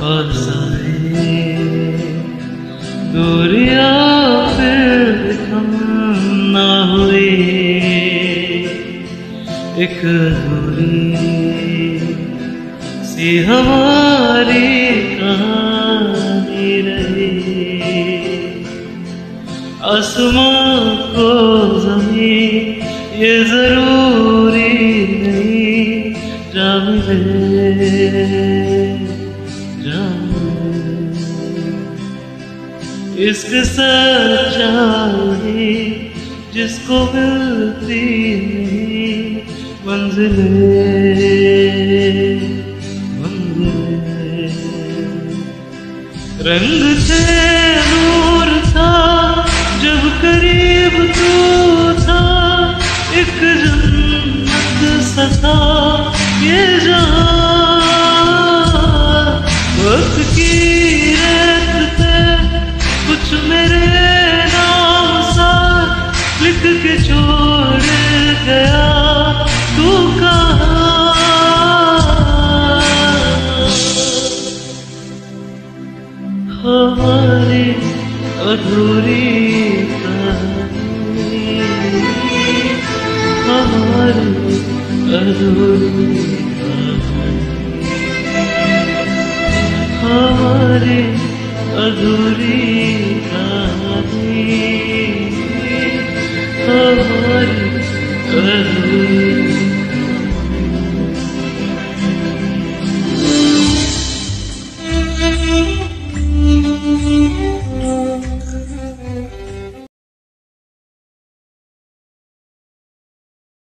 Pode saber. दूरिया फिर हमारी कहानी रही। आसमां को ज़मीन ये ज़रूरी नहीं जा जा इश्क सच्चाई जिसको मिलती नहीं मंजिल मंजिल। रंग थे हमारी अधूरी हमारी अधूरी हमारी अधूरी कहानी। हमारी अधूरी